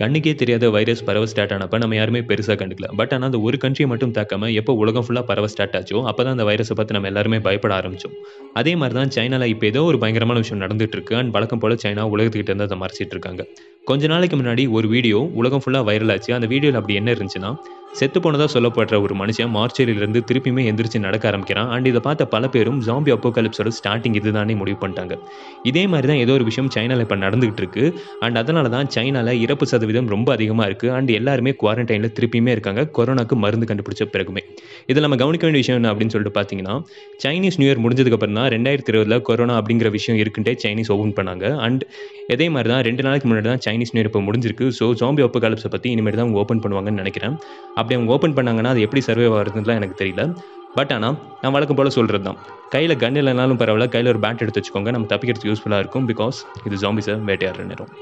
கண்ணுக்கே தெரியாத வைரஸ் பரவ ஸ்டார்ட் ஆனப்போ நம்ம யாருமே பெருசாக கண்டுக்கல. பட் ஆனால் அந்த ஒரு கண்ட்ரியை மட்டும் தாக்காம எப்போ உலகம் ஃபுல்லாக பரவ ஸ்டார்ட் ஆச்சோ அப்போ தான் அந்த வைரஸை பார்த்து நம்ம எல்லாருமே பயப்பட ஆரம்பிச்சோம். அதே மாதிரி தான் சைனாவில் இப்போ ஏதோ ஒரு பயங்கரமான விஷயம் நடந்துட்டு இருக்கு. அண்ட் வழக்கம் போல் சைனா உலகத்துக்கிட்ட இருந்து அதை மறைச்சிட்டு இருக்காங்க. கொஞ்ச நாளைக்கு முன்னாடி ஒரு வீடியோ உலகம் ஃபுல்லாக வைரல் ஆச்சு. அந்த வீடியோவில் அப்படி என்ன இருந்துச்சுன்னா செத்து போனதாக சொல்லப்படுற ஒரு மனுஷன் மார்ச்சரியிலேருந்து திருப்பியுமே எந்திரிச்சு நடக்க ஆரம்பிக்கிறான். அண்ட் இதை பார்த்த பல பேரும் ஜாம்பி அப்போகலிப்ஸோட ஸ்டார்டிங் இதுதானே முடிவு பண்ணிட்டாங்க. இதே மாதிரி தான் ஏதோ ஒரு விஷயம் சைனாவில் இப்போ நடந்துகிட்டு இருக்கு. அண்ட் அதனால தான் சைனாவில் இறப்பு சதவீதம் ரொம்ப அதிகமாக இருக்குது அண்ட் எல்லாருமே குவாரண்டைனில் திருப்பியுமே இருக்காங்க. கொரோனாக்கு மருந்து கண்டுபிடிச்ச பிறகுமே. இதில் நம்ம கவனிக்க வேண்டிய விஷயம் என்ன அப்படின்னு சொல்லிட்டு பார்த்தீங்கன்னா சைனீஸ் நியூ இயர் முடிஞ்சதுக்கப்புறம் தான் ரெண்டாயிரத்தி இருபதில் கொரோனா அப்படிங்கிற விஷயம் இருக்குன்ட்டே சைனீஸ் ஓப்பன் பண்ணாங்க. அண்ட் இதே மாதிரி தான் ரெண்டு நாளைக்கு முன்னாடி தான் சைனீஸ் நியூ இப்போ முடிஞ்சிருக்கு. ஸோ ஜாம்பி அப்போகாலிப்ஸை பற்றி இனிமேல் தான் அவங்க ஓப்பன் பண்ணுவாங்கன்னு நினைக்கிறேன். அப்படி அவங்க ஓப்பன் பண்ணாங்கன்னா அது எப்படி சர்வே ஆகுதுன்னுலாம் எனக்கு தெரியல. பட் ஆனால் நான் வழக்கம் போல் சொல்கிறது தான் கையில் கன் இல்லைனாலும் பரவாயில்ல. கையில் ஒரு பேட் எடுத்து வச்சுக்கோங்க. நம்ம தப்பிக்கிறதுக்கு யூஸ்ஃபுல்லாக இருக்கும். பிகாஸ் இது ஜாம்பிஸை வேட்டையாடுற நேரம்.